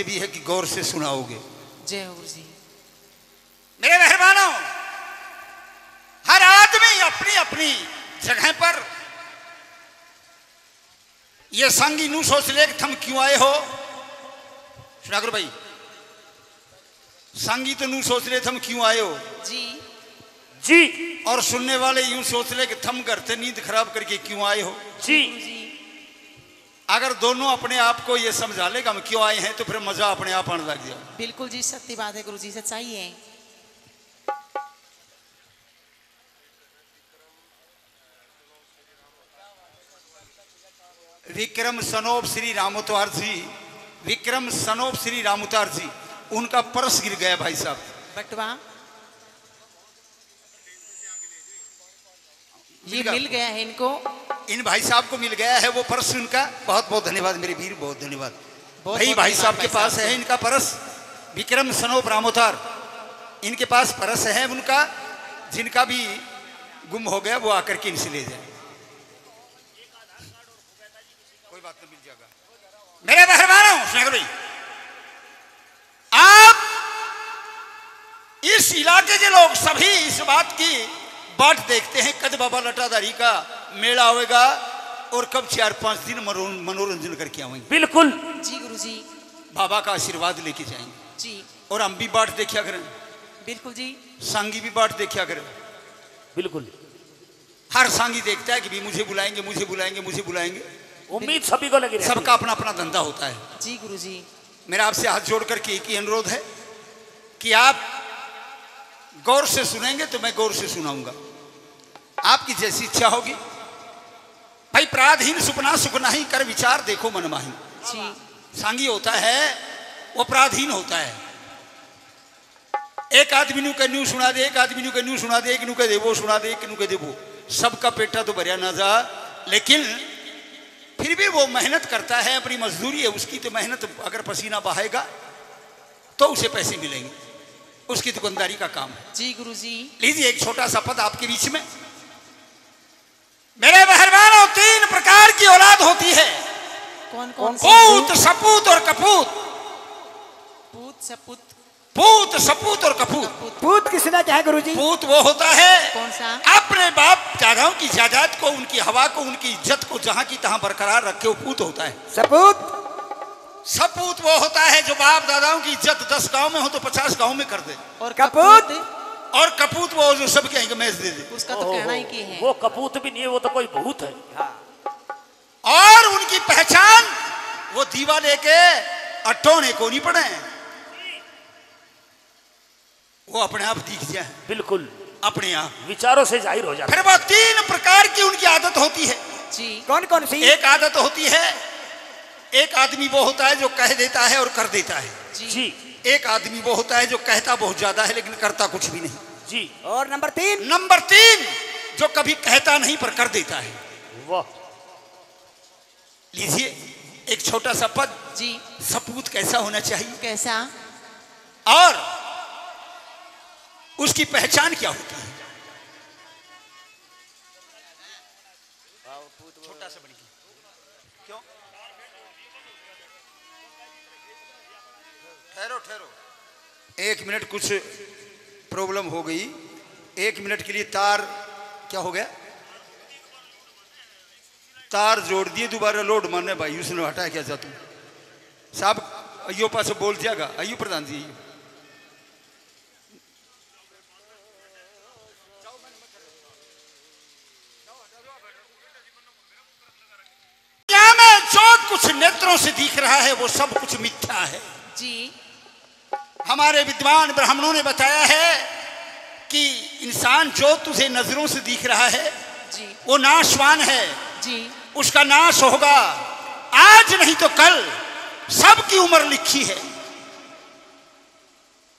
से भी है कि गौर से सुनाओगे। जय हो जी। मेरे मेहरबानों हर आदमी अपनी अपनी जगह पर ये संगी नू सोच ले कि तुम क्यों आए हो? सुना करो भाई संगी तो नू सोच ले तुम क्यों आए हो? जी। जी। और सुनने वाले यूँ सोच ले कि तुम घर से नींद खराब करके क्यों आए हो? जी। जी। अगर दोनों अपने आप को ये समझा ले हम क्यों आए हैं तो फिर मज़ा अपने आप आने लग जाए बिल्कुल जी सत्य बात है गुरु जी सच्चाई है। विक्रम सनोप श्री रामोतार जी विक्रम सनोप श्री रामोतार जी उनका पर्स गिर गया भाई साहब। बटवा। ये मिल गया। है इनको। इन भाई साहब को मिल गया है वो पर्स उनका। बहुत बहुत धन्यवाद मेरे वीर बहुत धन्यवाद। भाई भाई साहब के पास है इनका परस। विक्रम सनोप रामोतार इनके पास परस है उनका जिनका भी गुम हो गया वो आकर के इनसे ले जाए। कोई बात नहीं मिल जाएगा। मेरे मेहरबानों भाई। आप इस इलाके के लोग सभी इस बात की बाट देखते हैं कद बाबा लटाधारी का मेला होएगा और कब चार पाँच दिन मनोरंजन करके आएँगे। बिल्कुल। जी गुरु जी बाबा का आशीर्वाद लेके जाएँगे। जी। और हम भी बाट देखा करें बिल्कुल जी। सांगी भी बाट देखा करें बिल्कुल। हर सांगी देखता है कि भी मुझे बुलाएँगे मुझे बुलाएँगे मुझे बुलाएँगे। उम्मीद सभी को लगी सबका अपना अपना धंधा होता है। जी गुरु जी मेरा आपसे हाथ जोड़ करके एक ही अनुरोध है कि आप गौर से सुनेंगे तो मैं गौर से सुनाऊँगा। आपकी जैसी इच्छा होगी। भाई प्राधीन सुपना सुखना ही कर विचार देखो मनमाही सांगी होता है वो प्राधीन होता है। एक आदमी नु के न्यू सुना दे एक आदमी नु के न्यू सुना दे एक नु के देवो सुना दे एक नु के देवो सबका पेटा तो भरिया ना जा। लेकिन फिर भी वो मेहनत करता है अपनी मजदूरी है उसकी तो मेहनत अगर पसीना बहाएगा तो उसे पैसे मिलेंगे। उसकी दुकानदारी का काम है। जी गुरु जी लीजिए एक छोटा सा पद आपके बीच में। मेरे मेहरबानों तीन प्रकार की औलाद होती है। कौन कौन पूत सपूत और कपूत। पूत सपूत। पूत सपूत और कपूत। पूत किसने क्या है गुरु जी पूत वो होता है कौन सा? अपने बाप दादाओं की जायदाद को उनकी हवा को उनकी इज़्ज़त को जहाँ की तहां बरकरार रखे वो पूत होता है। सपूत? सपूत वो होता है जो बाप दादाओं की इज़्ज़त दस गाँव में हो तो पचास गाँव में कर दे। और कपूत? और कपूत वो जो सब कहेंगे मैच दे दे। उसका तो कहना ही की है। वो कपूत भी नहीं है वो तो कोई भूत है। और उनकी पहचान वो दीवा लेके अट्टोने को नहीं पड़े। वो अपने आप दिख जाए। बिल्कुल। अपने आप। विचारों से ज़ाहिर हो जाए फिर वो तीन प्रकार की उनकी आदत होती है। जी। कौन कौन सी? एक आदत होती है एक आदमी वो होता है जो कह देता है और कर देता है है। जी। जी। एक आदमी वो होता है जो कहता बहुत ज़्यादा है लेकिन करता कुछ भी नहीं। जी। और नंबर तीन? नंबर तीन जो कभी कहता नहीं पर कर देता है। वाह। लीजिए एक छोटा सा पद। जी। सपूत कैसा होना चाहिए? कैसा? और उसकी पहचान क्या होती है? ठहरो ठहरो। एक मिनट कुछ प्रॉब्लम हो गई। एक मिनट के लिए तार क्या हो गया? तार जोड़ दिए दोबारा लोड मारने। भाई उसने हटाया क्या चाहतू साहब अयो पास बोल जाएगा अयो प्रधान जी जो कुछ नेत्रों से दिख रहा है वो सब कुछ मिथ्या है? जी। हमारे विद्वान ब्राह्मणों ने बताया है कि इंसान जो तुझे नज़रों से दिख रहा है जी। वो नाशवान है। जी। उसका नाश होगा। आज नहीं तो कल। सबकी उम्र लिखी है।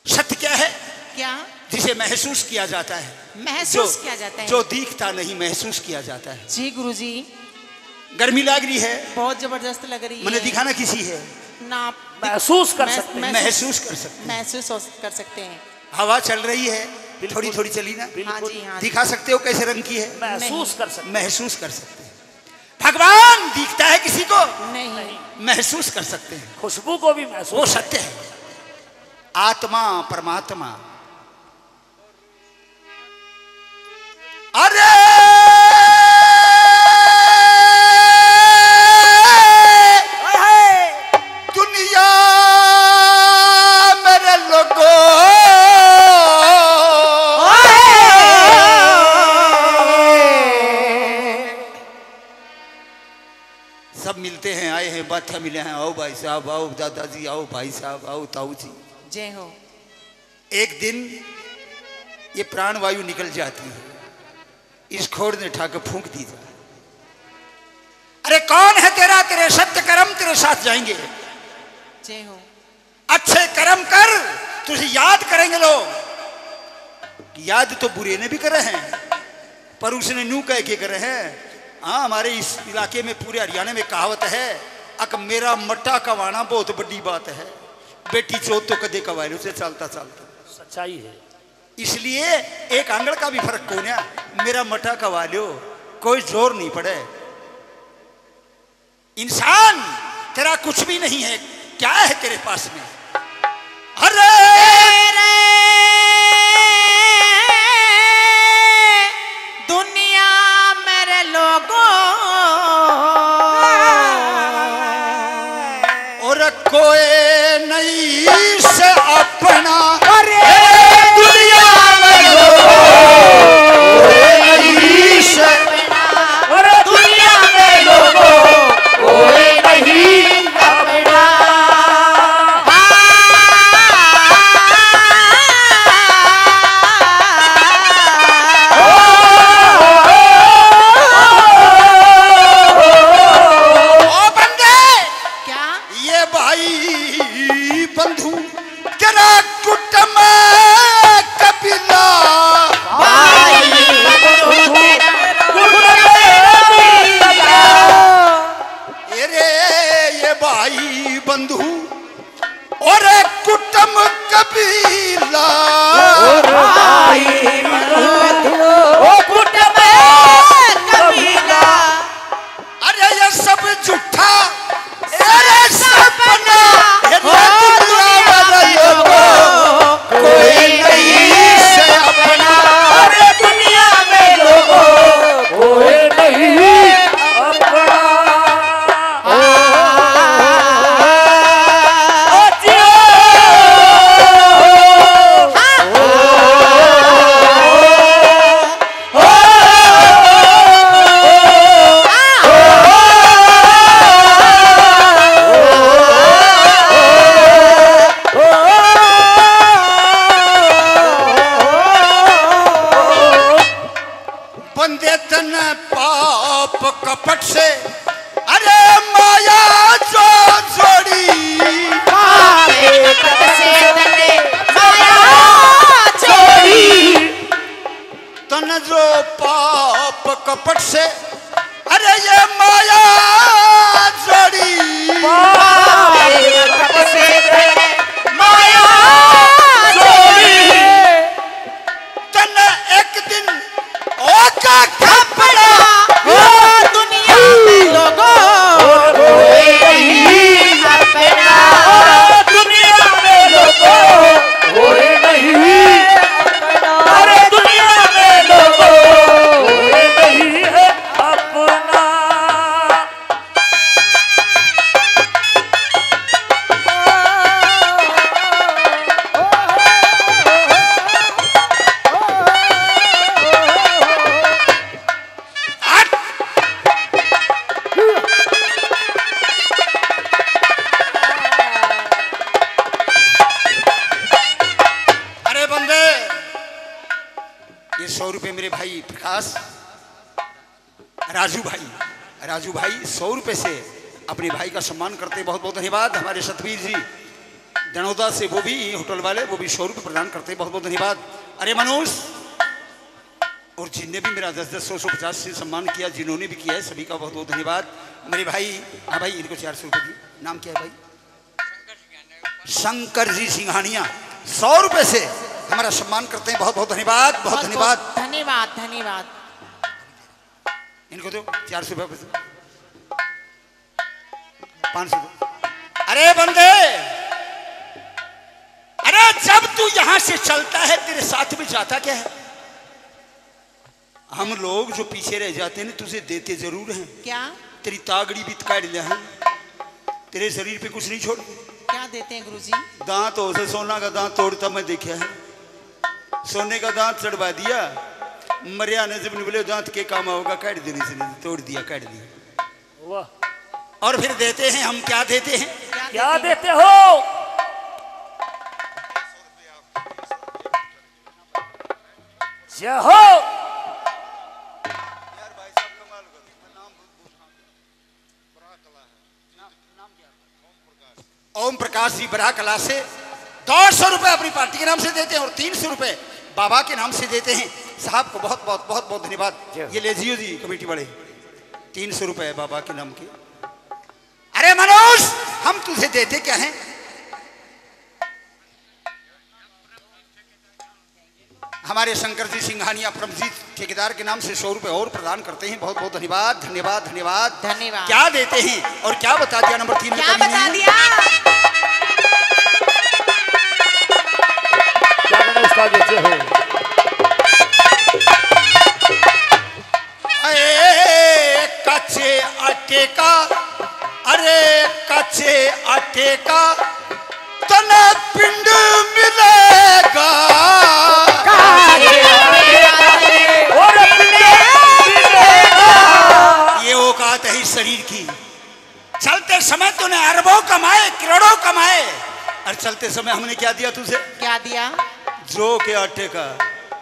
सत्य क्या है? क्या? जिसे महसूस किया जाता है। महसूस किया जाता है। जो दिखता नहीं महसूस किया जाता है। जी गुरु जी गर्मी लग रही है। बहुत ज़बरदस्त लग रही है। मैंने दिखाना किसी है। ना महसूस कर सकते हैं। महसूस कर सकते हैं। महसूस कर सकते हैं। हैं हवा चल रही है थोड़ी थोड़ी चली ना। हाँ जी हाँ जी। दिखा सकते हो कैसे रंग की है? महसूस कर सकते महसूस कर सकते हैं। भगवान दिखता है किसी को? नहीं। महसूस कर सकते हैं। खुशबू को भी वो महसूस सत्य है। आत्मा परमात्मा। अरे! आए मिले हैं। आओ भाई साहब आओ दादाजी आओ भाई साहब आओ ताऊ जी जय हो। एक दिन ये प्राण वायु निकल जाती है। इस खोड़ ने के फूंक दी जाए अरे कौन है तेरा? तेरे सत्य कर्म तेरे साथ जाएँगे। जय हो। अच्छे कर्म कर तुझे याद करेंगे लोग। याद तो बुरे ने भी करे हैं पर उसने नू कह के करे हैं हाँ हमारे इस इलाके में पूरे हरियाणा में कहावत है अक मेरा मट्टा कवाना बहुत बड़ी बात है। बेटी चोत तो कदे कवाए उसे चलता चलता। सच्चाई है। इसलिए एक आंगड़ का भी फ़र्क कौन है। मेरा मटा कवा लो कोई ज़ोर नहीं पड़े। इंसान तेरा कुछ भी नहीं है क्या है तेरे पास में? अरे! दुनिया मेरे लोगों कोई नहीं। से अपना अरे भाई बंधु और कुटुंब कबीला। अरे का सम्मान करते हैं। बहुत बहुत धन्यवाद। हमारे सतवीर जी दनौदा से वो भी होटल वाले वो भी सौ रुपये प्रदान करते हैं। बहुत बहुत धन्यवाद। अरे मनोज और जिनने भी मेरा दस दस सौ सौ पचास से सम्मान किया जिन्होंने भी किया है सभी का बहुत बहुत धन्यवाद। मेरे भाई हाँ भाई इनको चार सौ रुपये दिए। नाम क्या है भाई? शंकर जी सिंघानिया। सौ रुपए से हमारा सम्मान करते हैं। बहुत बहुत धन्यवाद बहुत धन्यवाद। धन्यवाद धन्यवाद। इनको दो चार सौ रुपये पाँच सौ अरे बंदे! अरे जब तू यहाँ से चलता है तेरे साथ में जाता क्या है? हम लोग जो पीछे रह जाते हैं ना तुझे देते ज़रूर हैं। क्या? तेरी तागड़ी भी काट लिया है तेरे शरीर पे कुछ नहीं छोड़। क्या देते हैं गुरुजी? दांत हो से सोना का दांत तोड़ता मैं देखा है। सोने का दांत चढ़वा दिया। मरिया ने जब निकले दांत के काम होगा काट देने से तोड़ दिया काट दिया। और फिर देते हैं हम क्या देते हैं? क्या देते हो? जय हो। ओम प्रकाश जी बरा कला से दो सौ रुपए अपनी पार्टी के नाम से देते हैं और तीन सौ रुपए बाबा के नाम से देते हैं। साहब को बहुत बहुत बहुत बहुत धन्यवाद। ये ले जियो जी कमेटी वाले। तीन सौ रुपए बाबा के नाम के। अरे मनोज हम तुझे देते क्या हैं? हमारे शंकर जी सिंघानिया परमजीत ठेकेदार के नाम से सौ रुपए और प्रदान करते हैं। बहुत बहुत धन्यवाद धन्यवाद धन्यवाद। धन्यवाद। क्या देते हैं? और क्या बता दिया नंबर तीन क्या बता दिया? क्या चलते समय हमने क्या दिया तुझे? क्या दिया? जो के आटे का।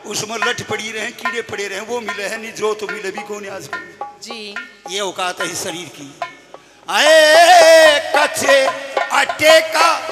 उसमें लट पड़ी रहे कीड़े पड़े रहे वो मिले हैं नहीं जो तो मिले भी कौन आज? जी। ये औकात है शरीर की। आए कच्चे आटे का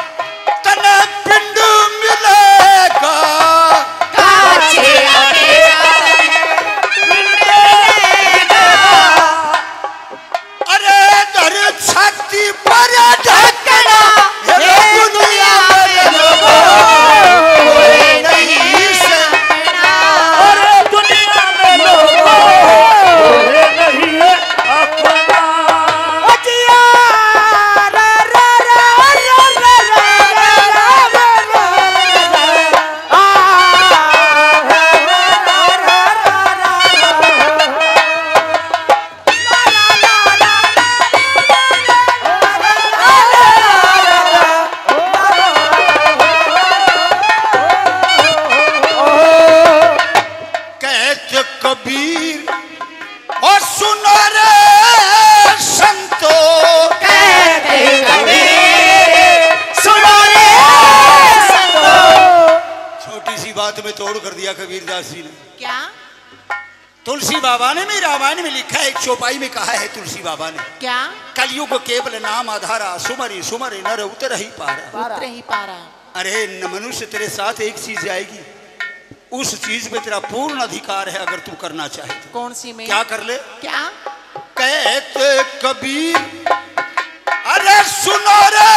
तुलसी बाबा ने भी रामायण में लिखा है एक चौपाई में कहा है तुलसी बाबा ने। क्या? कलयुग केवल नाम आधारा सुमरी सुमरी नर उतर ही पारा। उतर ही पा रहा अरे न मनुष्य तेरे साथ एक चीज़ आएगी उस चीज़ में तेरा पूर्ण अधिकार है अगर तू करना चाहे तो। कौन सी में? क्या कर ले? क्या? कहते कबीर। अरे सुनो रे